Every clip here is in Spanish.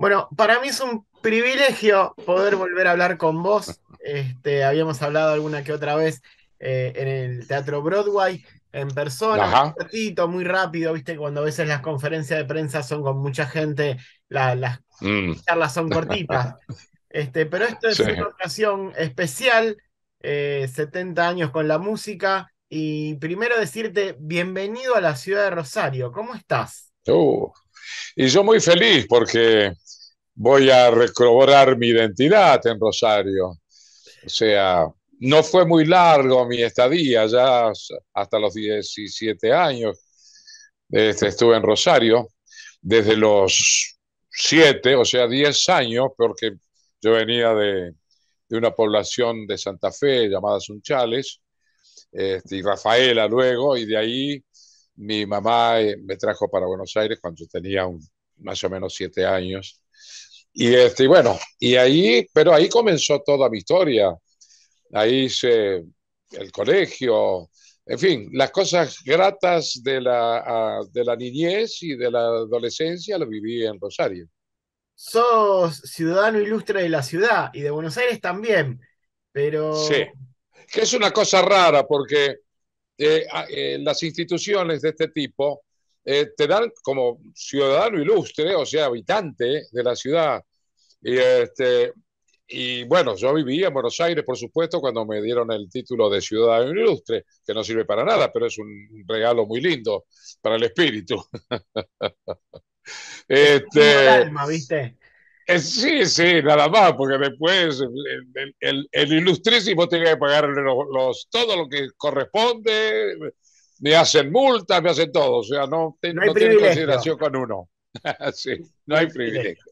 Bueno, para mí es un privilegio poder volver a hablar con vos. Este, habíamos hablado alguna que otra vez eh, en el Teatro Broadway, en persona, un muy rápido, viste, cuando a veces las conferencias de prensa son con mucha gente, las mm. charlas son cortitas. Este, pero esto es una ocasión especial, 70 eh, años con la música. Y primero decirte, bienvenido a la ciudad de Rosario, ¿cómo estás? Uh, y yo muy feliz porque voy a recobrar mi identidad en Rosario. O sea, no fue muy largo mi estadía, ya hasta los 17 años este, estuve en Rosario, desde los 7, o sea, 10 años, porque yo venía de, de una población de Santa Fe llamada Sunchales, este, y Rafaela luego, y de ahí mi mamá eh, me trajo para Buenos Aires cuando tenía más o menos 7 años. Y este, bueno, y ahí, pero ahí comenzó toda mi historia. Ahí hice el colegio, en fin, las cosas gratas de la, de la niñez y de la adolescencia lo viví en Rosario. Sos ciudadano ilustre de la ciudad y de Buenos Aires también, pero... Sí, que es una cosa rara porque eh, eh, las instituciones de este tipo eh, te dan como ciudadano ilustre, o sea, habitante de la ciudad. Y, este, y bueno, yo vivía en Buenos Aires, por supuesto, cuando me dieron el título de ciudadano ilustre, que no sirve para nada, pero es un regalo muy lindo para el espíritu. este, alma, ¿viste? Eh, sí, sí, nada más, porque después el, el, ilustrísimo tiene que pagar los, todo lo que corresponde, me hacen multas, me hacen todo, o sea, no, no, tiene consideración con uno. sí, no hay privilegio.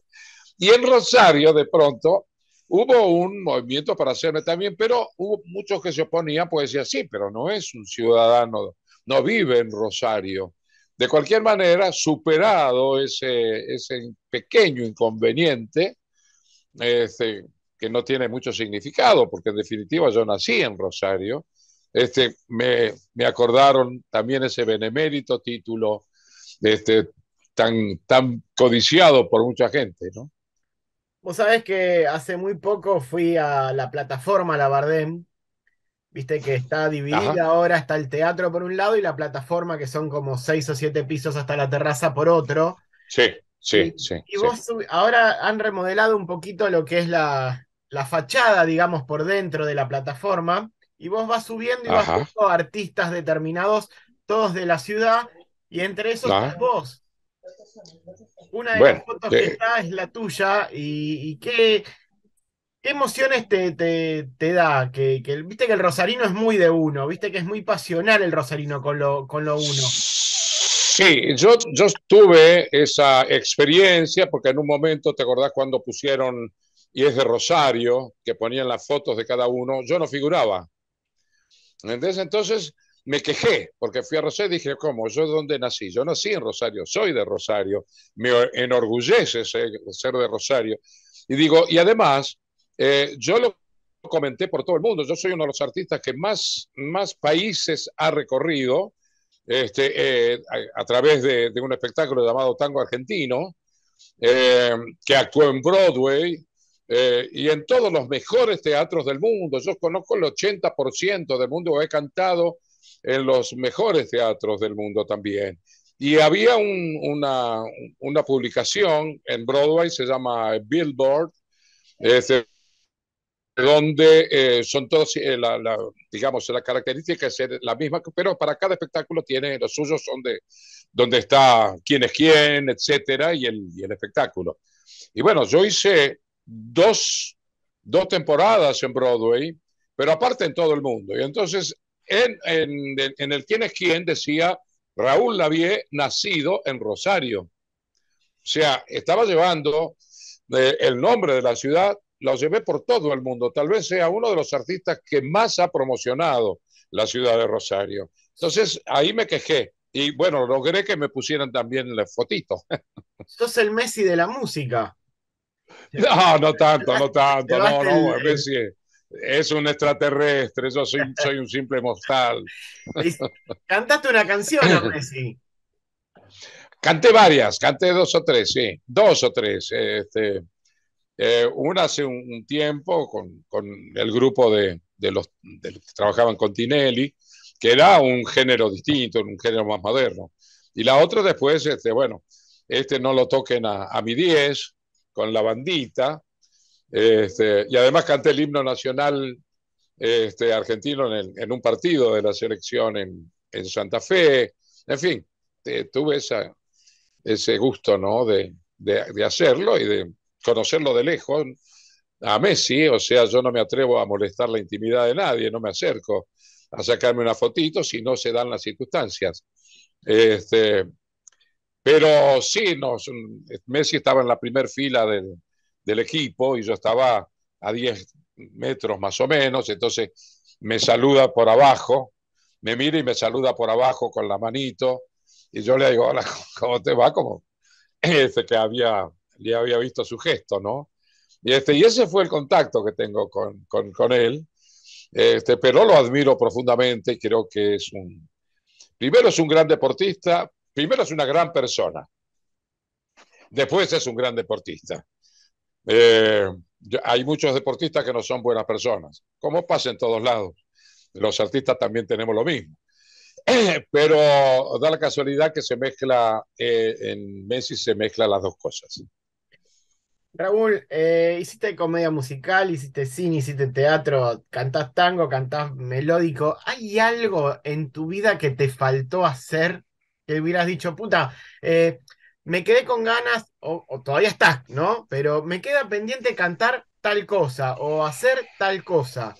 Y en Rosario, de pronto, hubo un movimiento para hacerme también, pero hubo muchos que se oponían, pues decían, sí, pero no es un ciudadano, no vive en Rosario. De cualquier manera, superado ese, ese pequeño inconveniente, este, que no tiene mucho significado, porque en definitiva yo nací en Rosario, este, me, me acordaron también ese benemérito título este, tan, tan codiciado por mucha gente, ¿no? Vos sabés que hace muy poco fui a la plataforma La Bardem, viste que está dividida ahora, está el teatro por un lado y la plataforma que son como seis o siete pisos hasta la terraza por otro. Sí, sí, sí. Y vos ahora han remodelado un poquito lo que es la, la fachada, digamos, por dentro de la plataforma y vos vas subiendo y vas viendo artistas determinados, todos de la ciudad, y entre esos vos. Una de las fotos que está es la tuya, y, qué, qué, emociones te, te, da, que, viste que el rosarino es muy de uno, viste que es muy pasional el rosarino con lo, con lo uno. Sí, yo, yo tuve esa experiencia, porque en un momento, ¿te acordás cuando pusieron, y es de Rosario, que ponían las fotos de cada uno? Yo no figuraba. Entonces me quejé, porque fui a Rosario y dije, ¿cómo? ¿Yo dónde nací? Yo nací en Rosario, soy de Rosario, me enorgullece ser, de Rosario. Y digo, y además, eh, yo lo comenté por todo el mundo, yo soy uno de los artistas que más, más países ha recorrido este, eh, a, través de, un espectáculo llamado Tango Argentino, eh, que actuó en Broadway, eh, y en todos los mejores teatros del mundo. Yo conozco el 80% del mundo, he cantado en los mejores teatros del mundo también. Y había una, una, publicación en Broadway, se llama Billboard, este, donde eh, son todos, eh, la, digamos, la característica es la misma, pero para cada espectáculo tiene los suyos, son de donde está quién es quién, etcétera, y el, y el espectáculo. Y bueno, yo hice dos, dos temporadas en Broadway, pero aparte en todo el mundo. Y entonces, en, en, en el quién es quién decía Raúl Lavie, nacido en Rosario. O sea, estaba llevando eh, el nombre de la ciudad, lo llevé por todo el mundo. Tal vez sea uno de los artistas que más ha promocionado la ciudad de Rosario. Entonces, ahí me quejé. Y bueno, logré que me pusieran también la fotito. Sos el Messi de la música. No, no tanto, no tanto, no, no, Messi es un extraterrestre, yo soy, soy un simple mortal. Cantaste una canción a Messi. Canté varias, canté dos o tres, sí, dos o tres. Este, eh, una hace un, tiempo con, con, el grupo de, de, los, que trabajaban con Tinelli, que era un género distinto, un género más moderno. Y la otra después, este, bueno, este no lo toquen a, a mi 10, con la bandita. Este, y además canté el himno nacional este, argentino en, en, un partido de la selección en, en Santa Fe. En fin, tuve esa, ese gusto ¿no? De, de, de, hacerlo y de conocerlo de lejos. A Messi, o sea, yo no me atrevo a molestar la intimidad de nadie, no me acerco a sacarme una fotito si no se dan las circunstancias. Este, pero sí, Messi estaba en la primera fila del, equipo y yo estaba a 10 metros más o menos, entonces me saluda por abajo, me mira y me saluda por abajo con la manito y yo le digo, hola, ¿cómo te va? Como este que había, le había visto su gesto, ¿no? Y, este, y ese fue el contacto que tengo con, con, con él, este, pero lo admiro profundamente creo que es un, primero es un gran deportista, primero es una gran persona, después es un gran deportista. Eh, hay muchos deportistas que no son buenas personas, como pasa en todos lados. Los artistas también tenemos lo mismo. Pero da la casualidad que se mezcla, eh, en Messi se mezclan las dos cosas. Raúl, eh, hiciste comedia musical, hiciste cine, hiciste teatro, cantás tango, cantás melódico. ¿Hay algo en tu vida que te faltó hacer que hubieras dicho, puta, eh, me quedé con ganas, o, todavía estás, ¿no? Pero me queda pendiente cantar tal cosa o hacer tal cosa.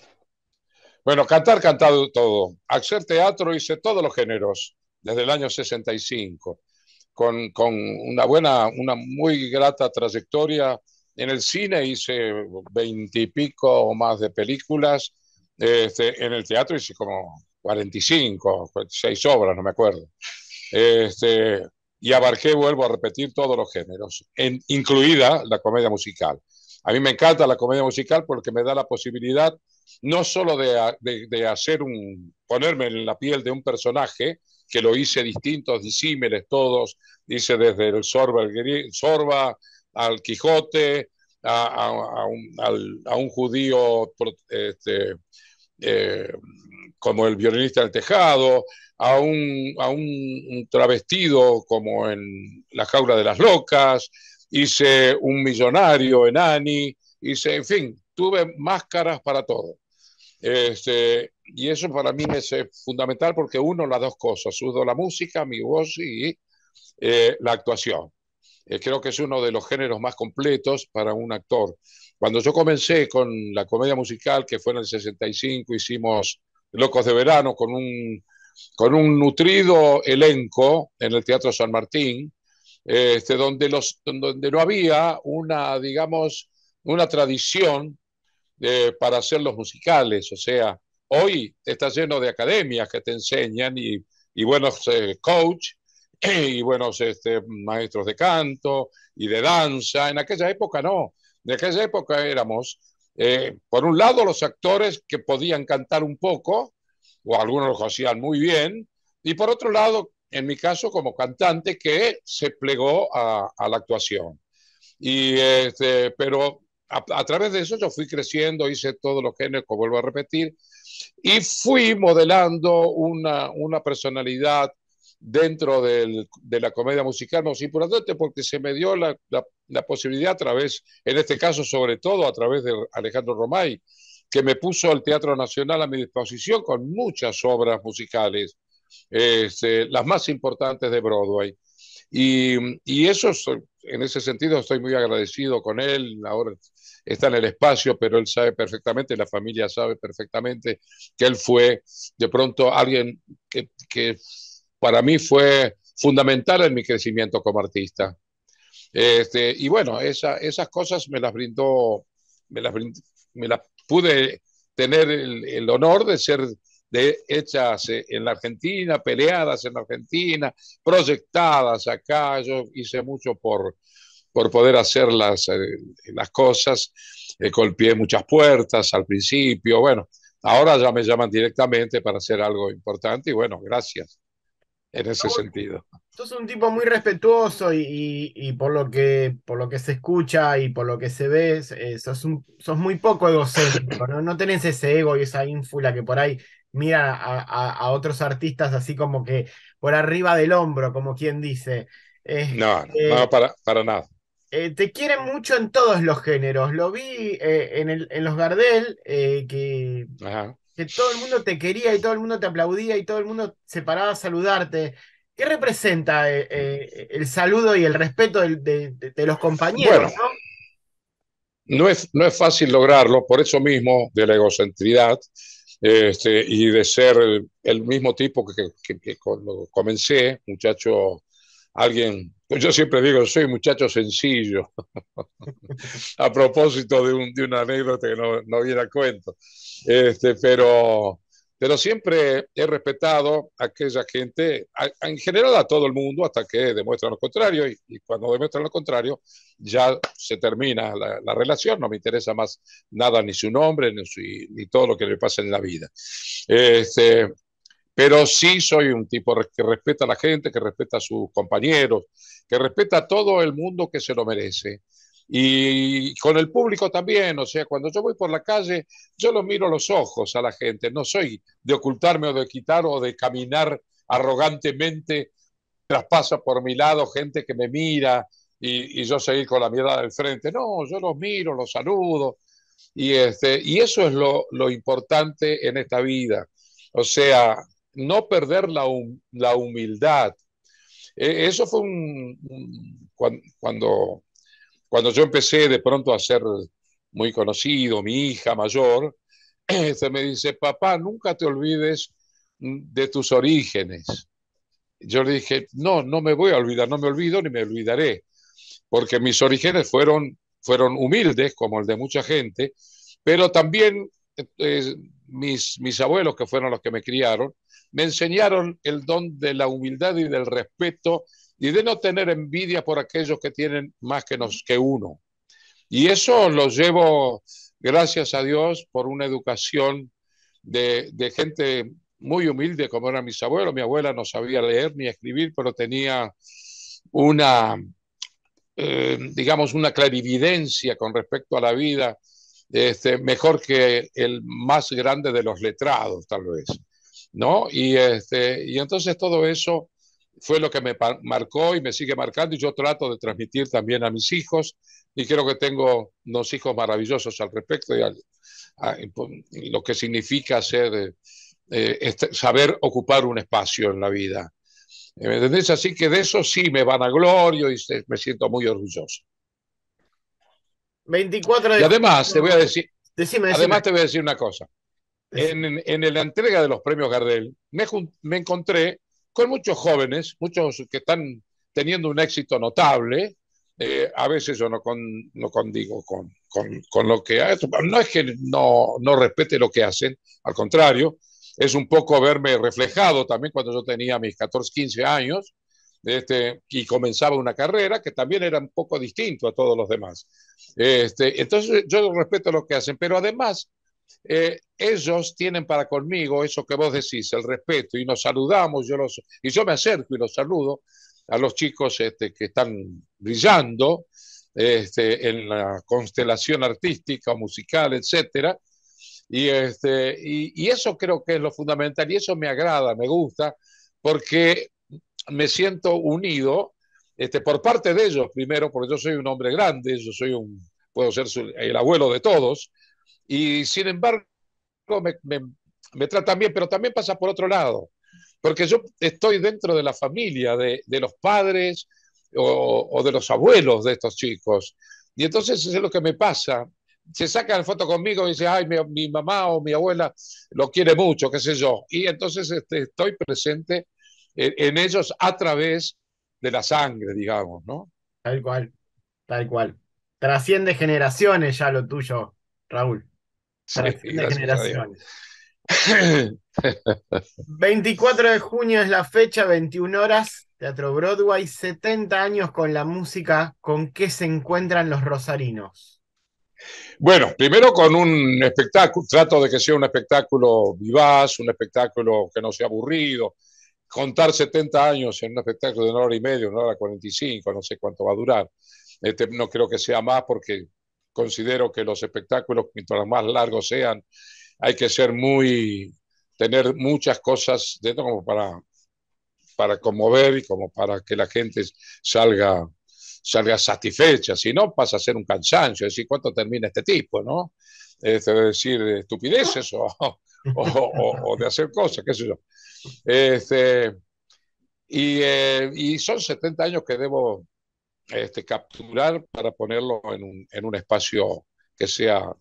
Bueno, cantar, cantado todo. Hacer teatro hice todos los géneros desde el año 65, con, con una buena, una muy grata trayectoria. En el cine hice veintipico o más de películas. Este, en el teatro hice como 45, 46 obras, no me acuerdo. Este, y abarqué, vuelvo a repetir, todos los géneros, en, incluida la comedia musical. A mí me encanta la comedia musical porque me da la posibilidad no solo de, de, hacer un, ponerme en la piel de un personaje, que lo hice distintos, disímiles todos, hice desde el Sorba, el Sorba al Quijote, a, a, un, a un, judío este, eh, como el violinista del tejado, a un, a un travestido como en La jaula de las locas, hice un millonario en Ani, hice, en fin, tuve máscaras para todo. Este, y eso para mí es fundamental porque uno, las dos cosas, uso la música, mi voz y eh, la actuación. Eh, creo que es uno de los géneros más completos para un actor. Cuando yo comencé con la comedia musical, que fue en el 65, hicimos Locos de Verano con un con un nutrido elenco en el Teatro San Martín, este, donde, los, donde no había una, digamos, una tradición eh, para hacer los musicales. O sea, hoy está lleno de academias que te enseñan y, y buenos eh, coach y buenos este, maestros de canto y de danza. En aquella época no. En aquella época éramos, eh, por un lado, los actores que podían cantar un poco, o algunos lo hacían muy bien, y por otro lado, en mi caso, como cantante que se plegó a, la actuación. Y este, pero a, través de eso yo fui creciendo, hice todo lo que como vuelvo a repetir, y fui modelando una, una personalidad dentro del, de la comedia musical más importante porque se me dio la, la, posibilidad a través, en este caso sobre todo a través de Alejandro Romay, que me puso el Teatro Nacional a mi disposición con muchas obras musicales, este, las más importantes de Broadway. Y, y eso, en ese sentido, estoy muy agradecido con él. Ahora está en el espacio, pero él sabe perfectamente, la familia sabe perfectamente que él fue de pronto alguien que, que para mí fue fundamental en mi crecimiento como artista. Este, y bueno, esa, esas cosas me las brindó, me las, pude tener el, honor de ser hechas en la Argentina, peleadas en la Argentina, proyectadas acá. Yo hice mucho por, por poder hacer las, eh, las cosas. Eh, golpeé muchas puertas al principio. Bueno, ahora ya me llaman directamente para hacer algo importante y bueno, gracias. En ese sentido. Sos un tipo muy respetuoso y, por, lo que, por lo que se escucha y por lo que se ve, eh, sos, muy poco egocéntrico, ¿no? No tenés ese ego y esa ínfula que por ahí mira a, otros artistas así como que por arriba del hombro, como quien dice. no, no, para, para nada. Eh, te quieren mucho en todos los géneros. Lo vi eh, en, el, en, los Gardel, que, que todo el mundo te quería y todo el mundo te aplaudía y todo el mundo se paraba a saludarte. ¿Qué representa eh, eh, el saludo y el respeto de, los compañeros? ¿no? es, no es fácil lograrlo, por eso mismo de la egocentridad este, y de ser el, mismo tipo que, cuando comencé, muchacho, alguien, yo siempre digo, soy muchacho sencillo, a propósito de, un, de una anécdota que no, no viene a cuento, este, pero pero siempre he respetado a aquella gente, en general a todo el mundo, hasta que demuestran lo contrario, y, cuando demuestran lo contrario, ya se termina la, relación, no me interesa más nada, ni su nombre, ni, todo lo que le pasa en la vida. Este, pero sí soy un tipo que respeta a la gente, que respeta a sus compañeros, que respeta a todo el mundo que se lo merece. Y con el público también, o sea, cuando yo voy por la calle, yo lo miro los ojos a la gente, no soy de ocultarme o de quitar o de caminar arrogantemente, traspasa por mi lado gente que me mira y, yo seguir con la mirada del frente, no, yo los miro, los saludo, y, este, y eso es lo, lo importante en esta vida, o sea, no perder la, la humildad. E, eso fue un, cuando cuando yo empecé de pronto a ser muy conocido, mi hija mayor, me dice, papá, nunca te olvides de tus orígenes. Yo le dije, no, no me voy a olvidar, no me olvido ni me olvidaré, porque mis orígenes fueron, fueron humildes, como el de mucha gente, pero también eh, mis, mis abuelos, que fueron los que me criaron, me enseñaron el don de la humildad y del respeto y de no tener envidia por aquellos que tienen más que, nos, que uno. Y eso lo llevo, gracias a Dios, por una educación de, gente muy humilde, como eran mis abuelos. Mi abuela no sabía leer ni escribir, pero tenía una, eh, digamos, una clarividencia con respecto a la vida, este, mejor que el más grande de los letrados, tal vez. ¿No? Y, este, y entonces todo eso fue lo que me marcó y me sigue marcando y yo trato de transmitir también a mis hijos y creo que tengo unos hijos maravillosos al respecto y, lo que significa ser, eh, este, saber ocupar un espacio en la vida. ¿Me entendés? Así que de eso sí me van a glorio y me siento muy orgulloso. 24 de Y además te voy a decir, además te voy a decir una cosa. En, en, la entrega de los premios Gardel me, me encontré con muchos jóvenes, muchos que están teniendo un éxito notable. Eh, a veces yo no, con, no condigo con, con, con, lo que hacen. No es que no, no respete lo que hacen, al contrario, es un poco verme reflejado también cuando yo tenía mis 14, 15 años este, y comenzaba una carrera que también era un poco distinto a todos los demás. Este, entonces yo respeto lo que hacen, pero además eh, ellos tienen para conmigo eso que vos decís, el respeto, y nos saludamos, yo los, y yo me acerco y los saludo a los chicos este, que están brillando este, en la constelación artística, musical, etcétera. Y, este, y, eso creo que es lo fundamental y eso me agrada, me gusta, porque me siento unido este, por parte de ellos, primero, porque yo soy un hombre grande, yo soy un, puedo ser el abuelo de todos, y sin embargo me, tratan bien, pero también pasa por otro lado, porque yo estoy dentro de la familia, de, los padres o, de los abuelos de estos chicos. Y entonces es lo que me pasa. Se sacan foto conmigo y dice, ay, mi, mamá o mi abuela lo quiere mucho, qué sé yo. Y entonces este, estoy presente en, en, ellos a través de la sangre, digamos, ¿no? Tal cual, tal cual. Trasciende generaciones ya lo tuyo, Raúl. 24 de junio es la fecha, 21 horas, Teatro Broadway, 70 años con la música. ¿Con qué se encuentran los rosarinos? Bueno, primero con un espectáculo, trato de que sea un espectáculo vivaz, un espectáculo que no sea aburrido, contar 70 años en un espectáculo de una hora y media, una hora 45, no sé cuánto va a durar. Este, no creo que sea más porque considero que los espectáculos, mientras más largos sean, hay que ser muy, tener muchas cosas dentro como para, para conmover y como para que la gente salga, salga satisfecha. Si no, pasa a ser un cansancio, decir, ¿cuánto termina este tipo? ¿no? Este, de decir estupideces o, o, de hacer cosas, qué sé yo. Este, y, eh, y, son 70 años que debo este, capturar para ponerlo en un, en un espacio que sea,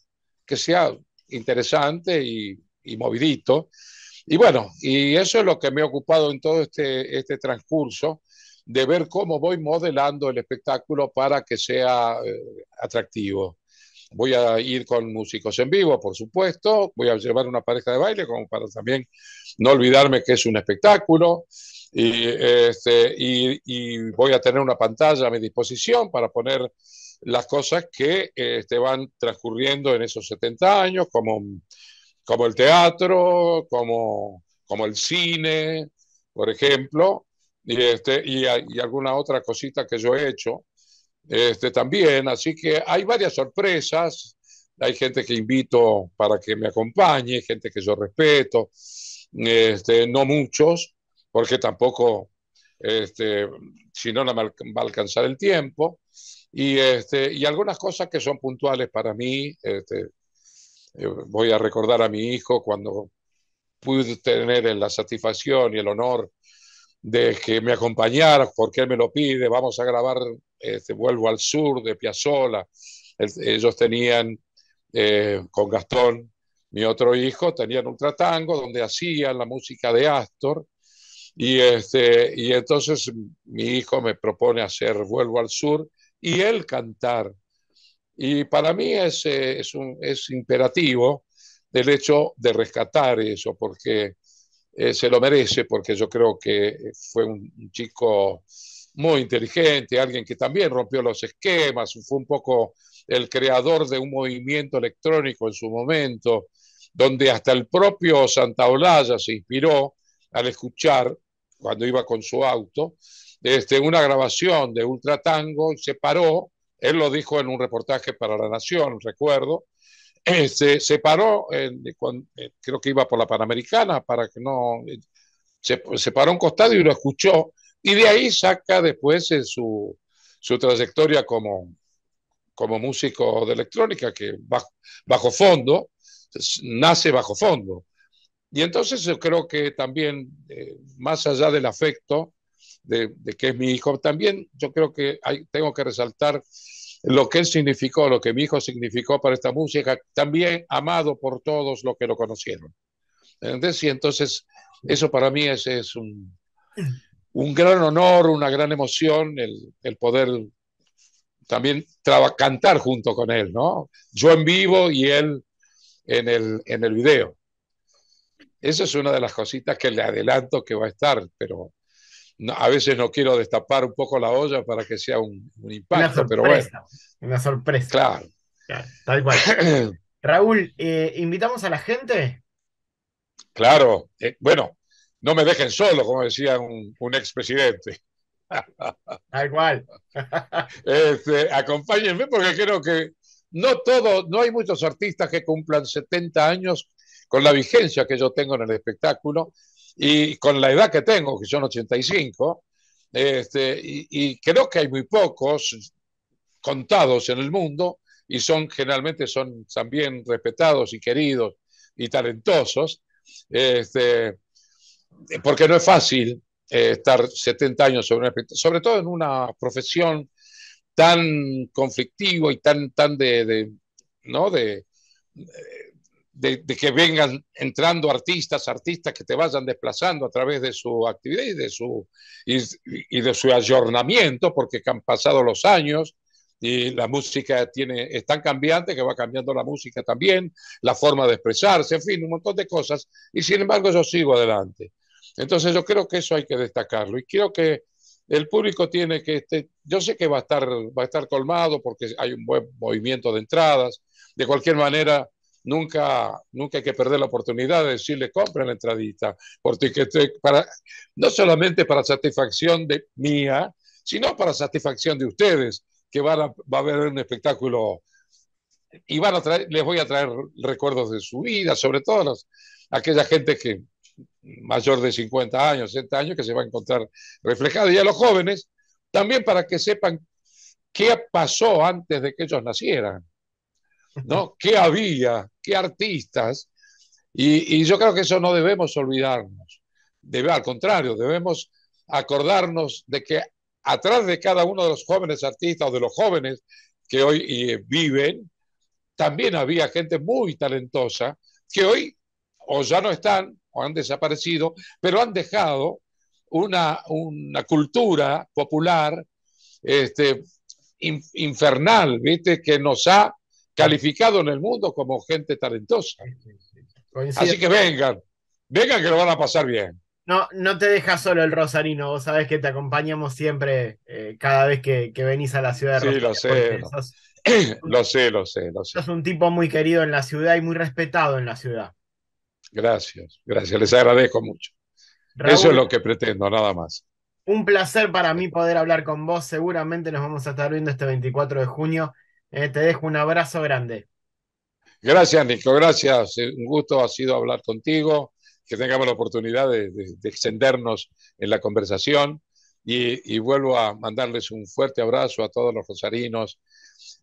que sea interesante y, movidito. Y bueno, y eso es lo que me ha ocupado en todo este, este transcurso, de ver cómo voy modelando el espectáculo para que sea eh, atractivo. Voy a ir con músicos en vivo, por supuesto, voy a llevar una pareja de baile como para también no olvidarme que es un espectáculo y, este, y, y, voy a tener una pantalla a mi disposición para poner las cosas que este, van transcurriendo en esos 70 años, como, como el teatro, como, como el cine, por ejemplo, y, este, y, y alguna otra cosita que yo he hecho este, también. Así que hay varias sorpresas. Hay gente que invito para que me acompañe, gente que yo respeto, este, no muchos, porque tampoco, este, si no, no va a alcanzar el tiempo. Y, este, y algunas cosas que son puntuales para mí. Este, eh, voy a recordar a mi hijo cuando pude tener la satisfacción y el honor de que me acompañara, porque él me lo pide, vamos a grabar, este, vuelvo al sur de Piazzola. ellos tenían eh, con Gastón, mi otro hijo, tenían un tratango donde hacían la música de Astor y, este, y entonces mi hijo me propone hacer Vuelvo al Sur y él cantar. Y para mí es, eh, es, imperativo el hecho de rescatar eso, porque eh, se lo merece, porque yo creo que fue un, un, chico muy inteligente, alguien que también rompió los esquemas, fue un poco el creador de un movimiento electrónico en su momento, donde hasta el propio Santaolalla se inspiró al escuchar cuando iba con su auto, este, una grabación de Ultra Tango, se paró, él lo dijo en un reportaje para La Nación, recuerdo, este, se paró, eh, creo que iba por la Panamericana, para que no, se, se, paró a un costado y lo escuchó, y de ahí saca después su, su trayectoria como, como músico de electrónica, que bajo, bajo fondo, nace bajo fondo. Y entonces yo creo que también, eh, más allá del afecto de, que es mi hijo, también yo creo que hay, tengo que resaltar lo que él significó, lo que mi hijo significó para esta música, también amado por todos los que lo conocieron. ¿Entendés? Y entonces eso para mí es, un, gran honor, una gran emoción el, el poder también cantar junto con él, ¿no? Yo en vivo y él en el, en el video. Eso es una de las cositas que le adelanto que va a estar, pero no, a veces no quiero destapar un poco la olla para que sea un, un impacto, pero bueno. Una sorpresa. Claro. claro tal cual. Raúl, eh, ¿invitamos a la gente? Claro. Eh, bueno, no me dejen solo, como decía un, un expresidente. Tal cual. este, acompáñenme porque creo que no todo, no hay muchos artistas que cumplan 70 años con la vigencia que yo tengo en el espectáculo y con la edad que tengo, que son 85, este, y, creo que hay muy pocos contados en el mundo y son generalmente son también respetados y queridos y talentosos, este, porque no es fácil eh, estar 70 años sobre una, sobre todo en una profesión tan conflictivo y tan, tan de, de ¿no? De, de, que vengan entrando artistas, artistas que te vayan desplazando a través de su actividad y de su, y, de su ayornamiento, porque han pasado los años y la música tiene, es cambiante que va cambiando la música también, la forma de expresarse, en fin, un montón de cosas, y sin embargo yo sigo adelante. Entonces yo creo que eso hay que destacarlo y creo que el público tiene que, este, yo sé que va a, estar, va a estar colmado porque hay un buen movimiento de entradas, de cualquier manera nunca, nunca hay que perder la oportunidad de decirle compren la entradita, porque para, no solamente para satisfacción de mía, sino para satisfacción de ustedes, que van a, va a haber un espectáculo y van a traer, les voy a traer recuerdos de su vida, sobre todo los, aquella gente que mayor de 50 años, 60 años, que se va a encontrar reflejada, y a los jóvenes, también para que sepan qué pasó antes de que ellos nacieran, ¿no? ¿Qué había? ¿Qué artistas? Y, yo creo que eso no debemos olvidarnos. Debe, al contrario, debemos acordarnos de que atrás de cada uno de los jóvenes artistas o de los jóvenes que hoy eh, viven, también había gente muy talentosa que hoy o ya no están o han desaparecido, pero han dejado una, una cultura popular este, infernal, ¿viste? Que nos ha calificado en el mundo como gente talentosa. Así que vengan, vengan que lo van a pasar bien. No, no te deja solo el Rosarino, vos sabés que te acompañamos siempre eh, cada vez que, venís a la ciudad de Rosario. Sí, lo sé. lo sé, lo sé, lo sé. Sos un tipo muy querido en la ciudad y muy respetado en la ciudad. Gracias, gracias, les agradezco mucho. Eso es lo que pretendo, nada más. Un placer para mí poder hablar con vos. Seguramente nos vamos a estar viendo este 24 de junio. Eh, te dejo un abrazo grande. Gracias, Nico. Gracias. Un gusto ha sido hablar contigo. Que tengamos la oportunidad de, extendernos en la conversación. Y, vuelvo a mandarles un fuerte abrazo a todos los rosarinos.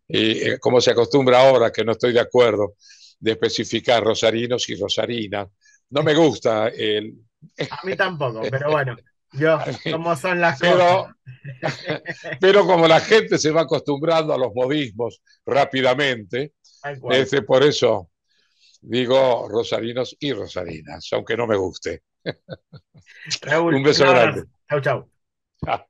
Y, eh, como se acostumbra ahora, que no estoy de acuerdo de especificar rosarinos y rosarinas. No me gusta el... A mí tampoco, pero bueno. Yo, como son las pero, cosas. pero como la gente se va acostumbrando a los modismos rápidamente, este, por eso digo rosarinos y rosarinas, aunque no me guste. un beso grande. Chau, chau. Chao.